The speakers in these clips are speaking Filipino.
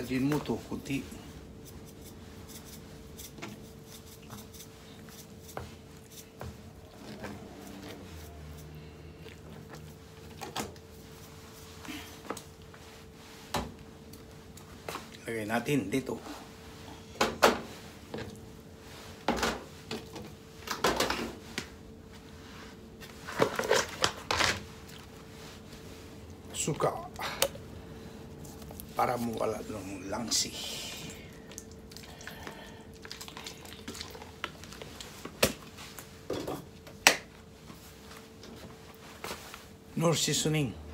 Ajin mo to, kunti. Lagay natin dito. Suka. Para mo wala ng langsi. Nor seasoning.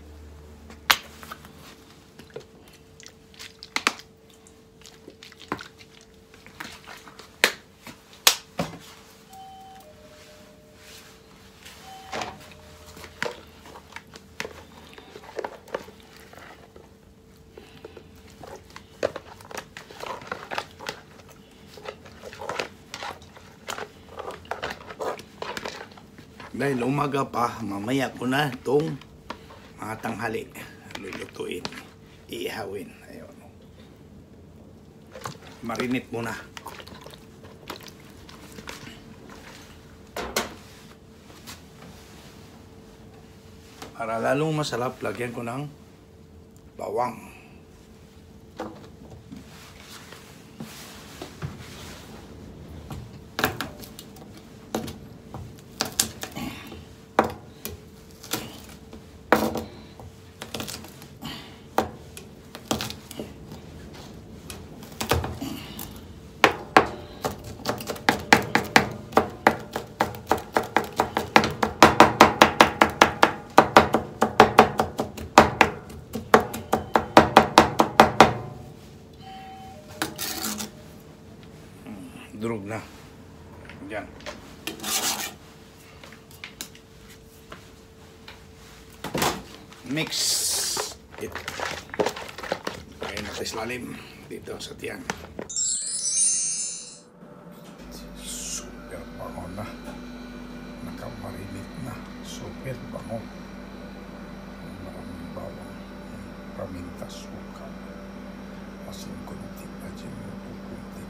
Dahil umaga pa, mamaya ko na itong mga tanghali. Lulutuin. Iihawin. Ayun. Marinit muna. Para lalong masarap, lagyan ko ng bawang. Durog na. Yan. Mix it. Kaya natin sa lalim dito sa tiyan. Super bango na. Nakamarinit na. Super bango. Maraming bawang. Paminta, suka. Asin kunti. Asin mo kunti.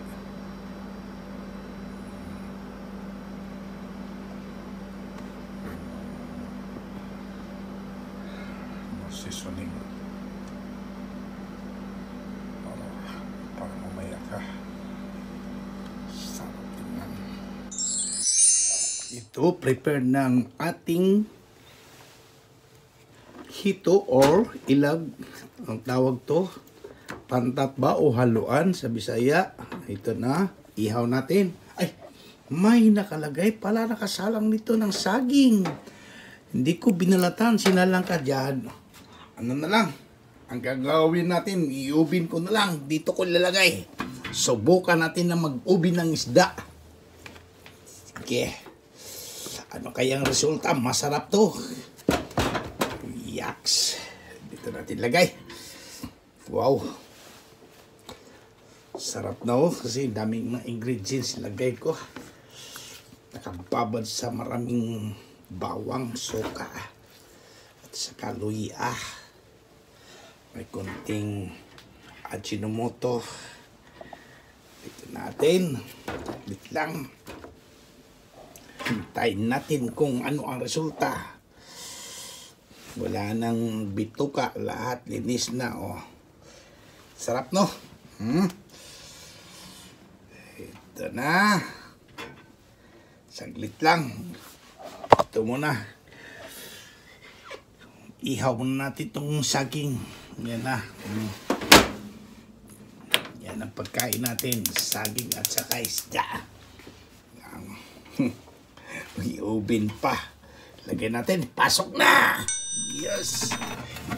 no seasoning para, para mamaya ka sarap tingnan ito prepare ng ating hito or ilag ang tawag to pantat ba o haluan sa Bisaya ito na ihaw natin ay may nakalagay pala nakasalang nito ng saging hindi ko binalatan sinalang ka dyan ano na lang, ang gagawin natin, iubin ko na lang, dito ko lalagay. Subukan natin na mag-ubin ng isda. Okay. Ano kayang resulta? Masarap to. Yaks. Dito natin lagay. Wow. Sarap na oh, kasi daming mga ingredients lagay ko. Nakababad sa maraming bawang, soka, at saka luya. May konting Ajinomoto. Ito natin. Bit lang. Hintayin natin kung ano ang resulta. Wala nang bituka. Lahat linis na. Oh. Sarap no? Hmm? Ito na. Saglit lang. Ito muna. Ihaw muna natin itong saging. Yan na. Mm. Yan ang pagkain natin. Saging at saka isda. Yan. May ubin pa. Lagyan natin. Pasok na! Yes!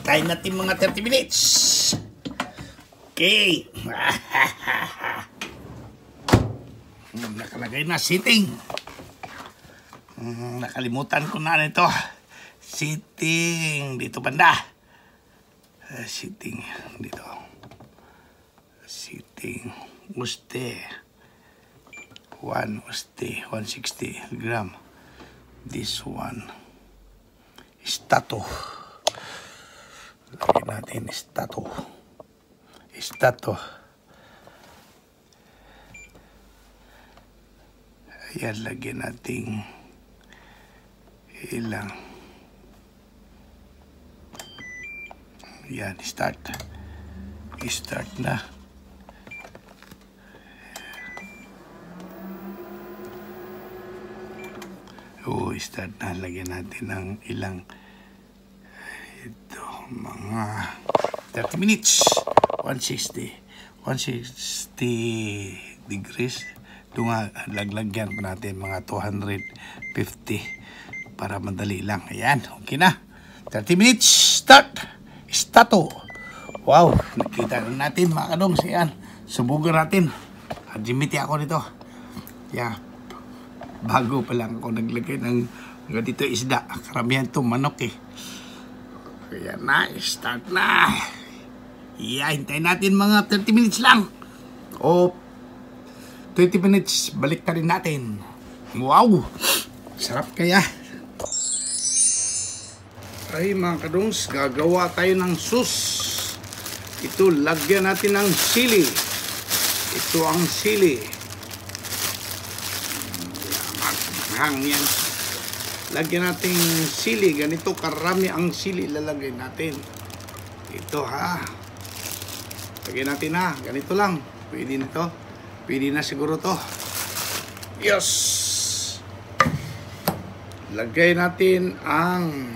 Tayo natin mga 30 minutes. Okay. Hmm, Nakalagay na sitting. Hmm, Nakalimutan ko na nito. Sitting. Dito banda. Uh, sitting. Dito. Sitting. Uste. 1 uste. 160 gram. This one. Stato. Lagyan natin stato. Stato. Ayan, lagyan natin ilang. Yan, start. Start na. Oo, start na. Lagyan natin ng ilang ito, mga 30 minutes. 160. 160 degrees. Ito laglagyan pa natin mga 250 para madali lang. Ayan, okay na. 30 minutes, start. Stato. Wow, nakita na natin mga kadong. Ayan, subugan natin. Adjimiti ako nito. Yeah, bago pa lang ako naglagay ng ganito isda. Karamihan to manok eh. Kaya na, start na. Yeah, hintayin natin mga 30 minutes lang. O 20 minutes, balik ka rin natin. Wow! Sarap kaya. Ay mga kadungs, gagawa tayo ng sus. Ito, lagyan natin ng sili. Ito ang sili. Hang yan. Lagyan natin sili. Ganito karami ang sili lalagay natin. Ito ha. Lagyan natin ha. Ganito lang. Pwede na to. Pwede na siguro to. Yes! Lagay natin ang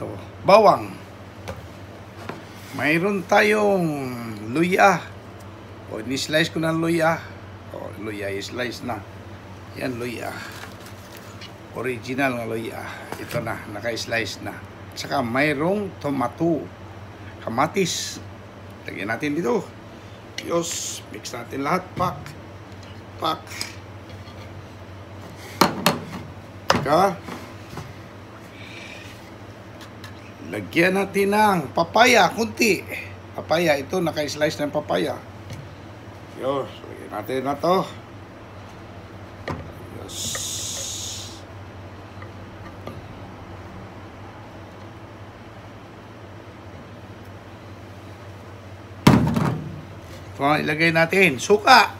to bawang. Mayroon tayong luya. O, ni-slice ko ng luya. O, luya, i-slice na. Yan, luya. Original ng luya. Ito na, naka-slice na. Saka mayroong tomato. Kamatis. Lagyan natin dito. Yos, mix natin lahat. Pak. Pak. Saka, lagyan natin ng papaya, kunti. Papaya, ito, naka-slice ng papaya. Yos, lagyan natin na to. Yos. So, ilagay natin suka,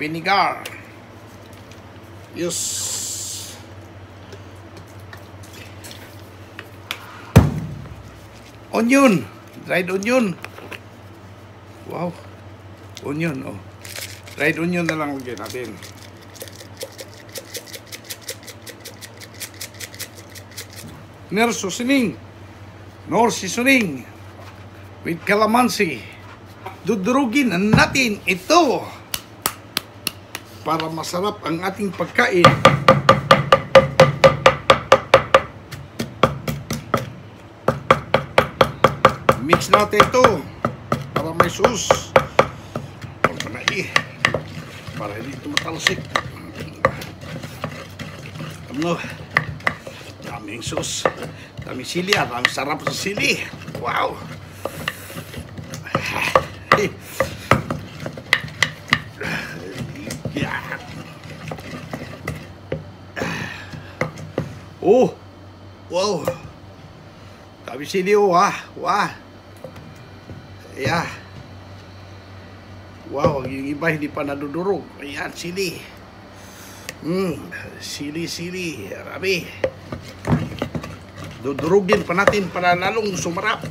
vinegar, yes, onion, dried onion. Wow, onion, oh. Dried onion na lang lagyan natin. Nor seasoning, nor seasoning with calamansi dudurugin natin ito para masarap ang ating pagkain. Mix natin ito para may sauce. Panai. Para hindi ito matalsik. Ano? Daming sauce. Daming sili. Daming sarap sa sili. Wow! Yeah. Oh! Wow! Dami sili oh ha! Wow! Yeah. Wow, yung iba hindi pa nadudurog. Ayan, sili. Hmm, sili, sili. Rami. Dudurugin pa natin para lalong sumarap.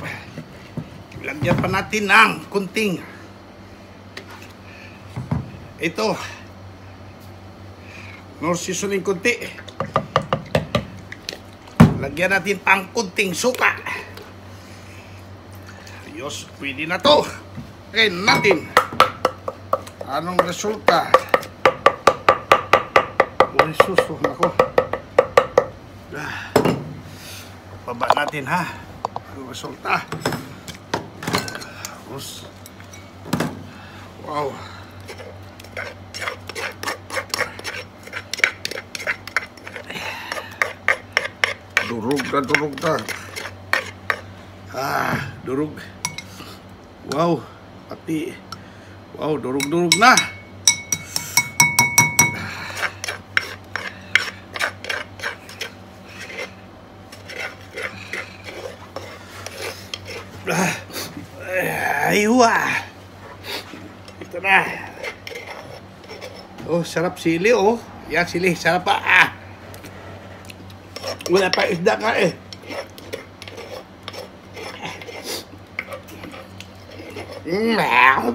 Lagyan pa natin ng kunting ito no seasoning kunti lagyan natin ang kunting suka ayos pwede na to okay natin Ah, anong resulta Uy, susu, ah, nako Baba natin ha eh? Anong resulta Us. Wow. Durug na durug na Ah, durug. Wow, pati Pati Wow, durog-durog na. Ah, aywa. Ito na. Oh, sarap sili, oh. Yan, sili. Sarap pa. Ah. Wala pa isda ka eh.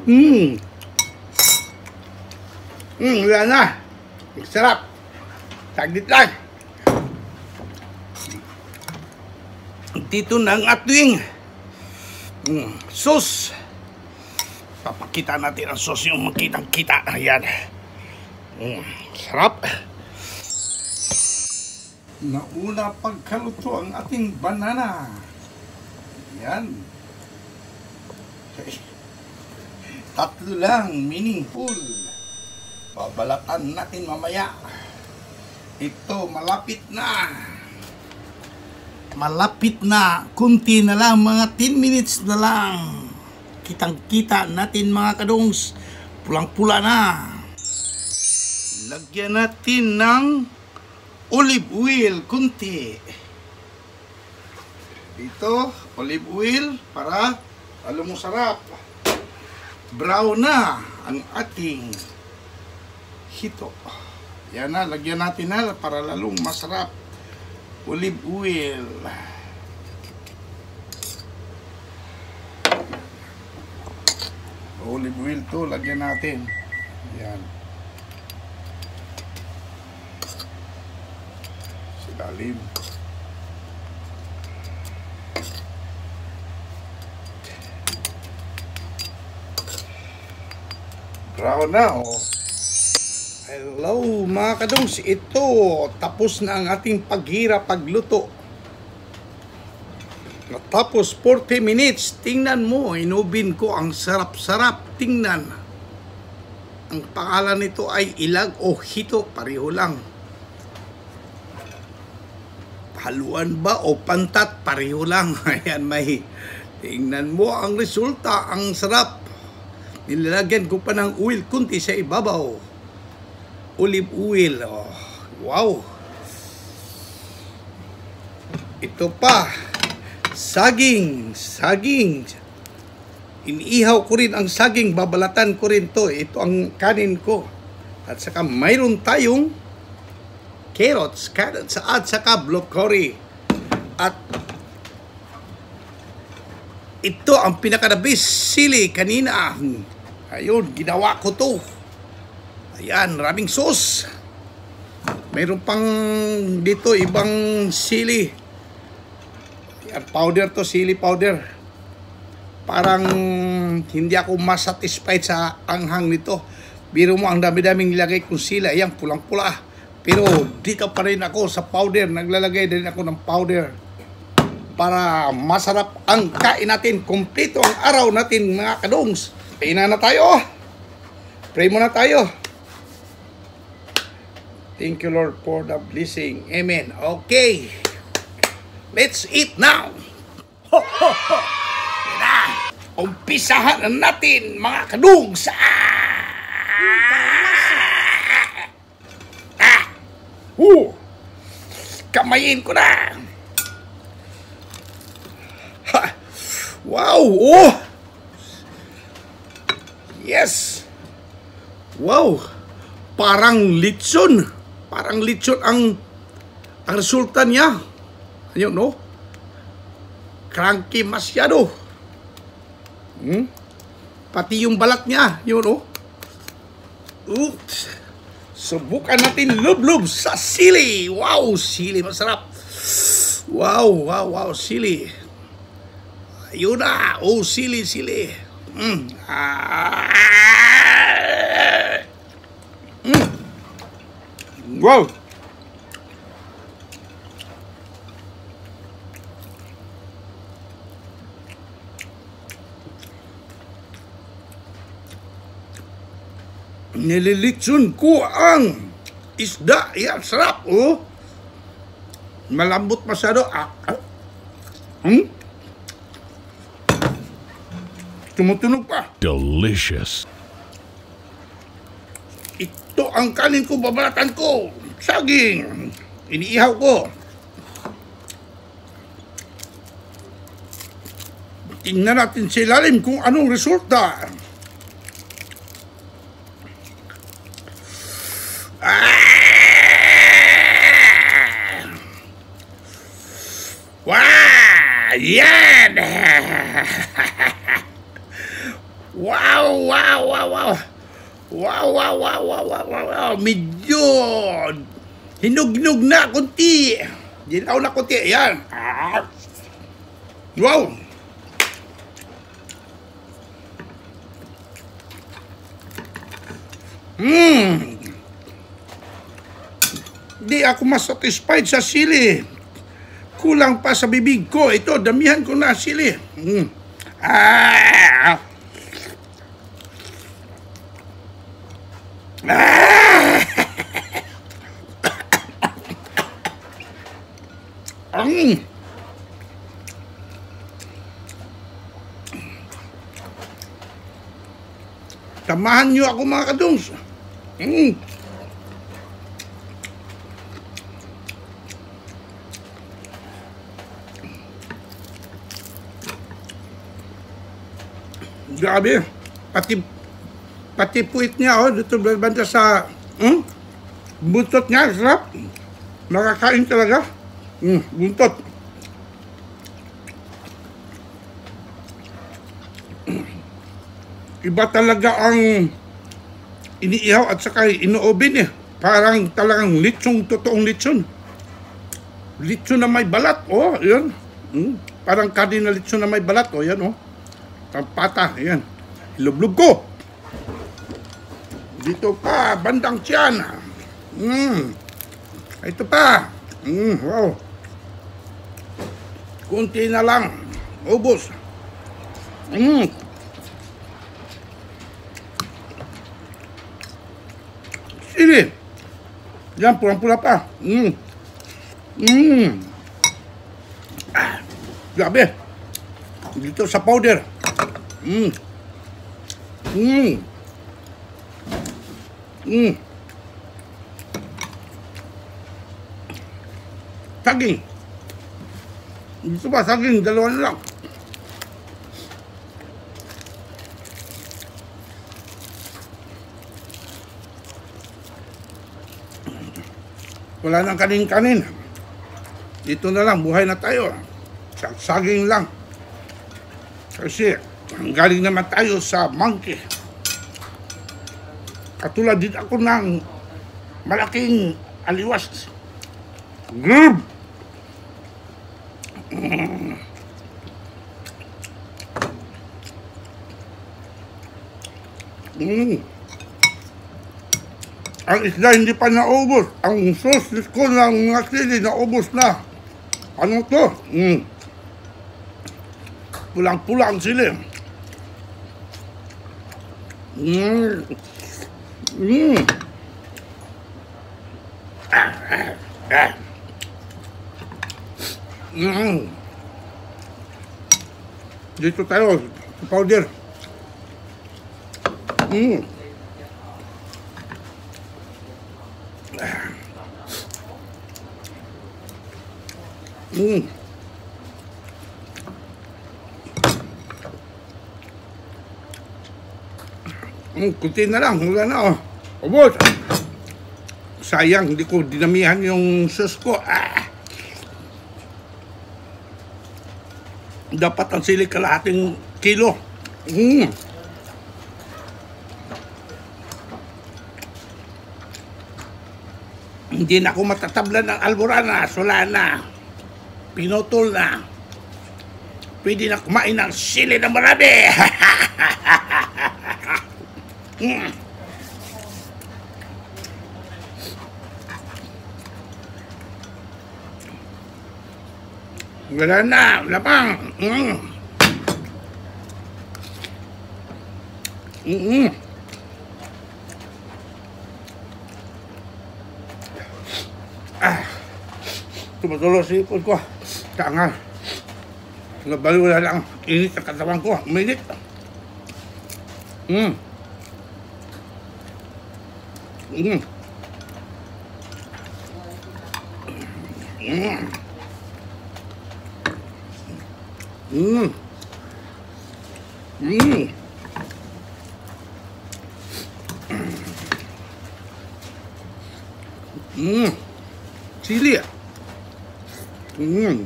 Mm. Mm. Mm, wala na. Sarap. Taglit lang. Dito na ang ating mm, sus. Papakita natin ang sus yung makitang-kita. Ayan. Mm, sarap. Nauna pagkaluto ang ating banana. Yan. Tatlo lang, meaningful. Babalatan natin mamaya. Ito, malapit na. Malapit na. Kunti na lang, mga 10 minutes na lang. Kitang-kita natin mga kadongs. Pulang-pula na. Lagyan natin ng olive oil, kunti. Ito, olive oil para lalo mo sarap. Brown na ang ating hito. Yan na, lagyan natin na para lalong masarap. Olive oil. Olive oil to, lagyan natin. Yan. Silalim. Brown na, oh. Hello mga kadungs, ito tapos na ang ating paghira pagluto. Natapos 40 minutes, tingnan mo, inubin ko ang sarap-sarap, tingnan. Ang pangalan nito ay ilag o hito, pareho lang. Haluan ba o pantat, pareho lang. Ayan, may tingnan mo ang resulta, ang sarap. Nilalagyan ko pa ng oil kunti sa ibabaw olive oil. Oh, wow! Ito pa, saging, saging. Iniihaw ko rin ang saging, babalatan ko rin to. Ito ang kanin ko. At saka mayroon tayong carrots, carrots at saka broccoli. At ito ang pinakadabis sili kanina. Ayun, ginawa ko to. Ayan, maraming sauce. Mayroon pang dito ibang sili. Ayan, powder to, sili powder. Parang hindi ako masatisfied sa anghang nito. Biro mo ang dami-daming nilagay kong sila. Ayan, pulang-pula. Pero dito pa rin ako sa powder. Naglalagay din ako ng powder. Para masarap ang kain natin. Kompleto ang araw natin mga kadongs. Paina na tayo. Pray muna tayo. Thank you, Lord, for the blessing. Amen. Okay. Let's eat now. Ho, ho, ho. Na. Umpisahan na natin, mga kadugs. Ah! Ah! Hu! Kamayin ko na. Ha! Wow! Oh! Yes! Wow! Parang litson. Parang litson ang ang resulta niya. Ano no? Cranky masyado. Hmm? Pati yung balat niya, yun no? Oops. Subukan natin lub-lub sa sili. Wow, sili masarap. Wow, wow, wow, sili. Ayun na. Oh, sili, sili. Mm. Ah. Mm. Wow. Nililitsun ko ang isda. Yan, sarap, oh. Malambot masyado. Ah, ah. Hmm? Tumutunog pa. Delicious. Ito ang kanin ko, babalatan ko. Saging. Iniihaw ko. Tingnan natin sa ilalim kung anong resulta. Ah! Wow! Yan! wow, wow, wow, wow. Wow, wow, wow, wow, wow, wow, wow. Medyo hinog-hinog na kunti. Dilaw na kunti. Yan. Ah. Wow. Hmm. Di ako masatisfied sa sili. Kulang pa sa bibig ko. Ito, damihan ko na sili. Ah! Ah! Ang Tamahan niyo ako mga kadungs. Mm. Grabe. Pati pati puwit niya oh dito banda sa hmm? buntot niya sarap. Makakain talaga. Mm, buntot. Iba talaga ang iniihaw at saka inuobin eh. Parang talagang litsong totoong litson. Litson na may balat. Oh, yan. Mm, parang kadi na litson na may balat. Oh, yan oh. Tampata. Yan. Ilublog ko. Dito pa, bandang tiyan. Mm. Ito pa. Mm, wow. Kunti na lang. Ubos. Mm. Sili. Yan, pulang-pula pa. Mm. Mm. Ah, grabe. Dito sa powder. Mm. Mm. Mm. Saging. Dito pa, saging. Dalawa na lang. Wala nang kanin-kanin. Dito na lang, buhay na tayo. Sa saging lang. Kasi, ang galing naman tayo sa monkey. Katulad din ako ng malaking aliwas. Grab! Mm. Ang isda hindi pa naubos. Ang sauce ko ng mga sili naubos na. Ano to? Mm. Pulang-pula ang sili. Mm. Mm. Ah, ah, ah. Mm. Dito tayo, powder. Mm. Mm. Mm, kunti na lang, wala na oh. Ubos. Sayang, hindi ko dinamihan yung sauce ko. Ah. Dapat ang sili kalahating kilo. Mm. Hindi na ako matatabla ng alborana, solana, pinutol na. Pwede na kumain ng sili na marami. Mm. Wala na, wala pang. Mm. Mm-mm. Ah. Tumatulo sa ipon ko. Kaangal. Nabaliw na lang. Init ang katawan ko. Uminit. Mm. Mm. Mm. Mm. Mm. Mm. Chili. Mm.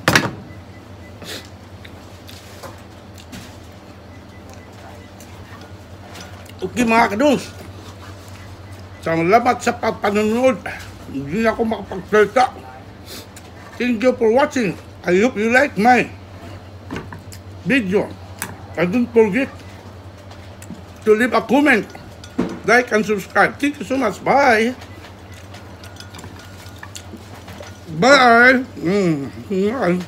Okay mga kadus. Salamat sa pagpanonood. Hindi na ako makapagsalita. Thank you for watching. I hope you like my video. And don't forget to leave a comment, like, and subscribe. Thank you so much. Bye. Bye. Mm. Mm.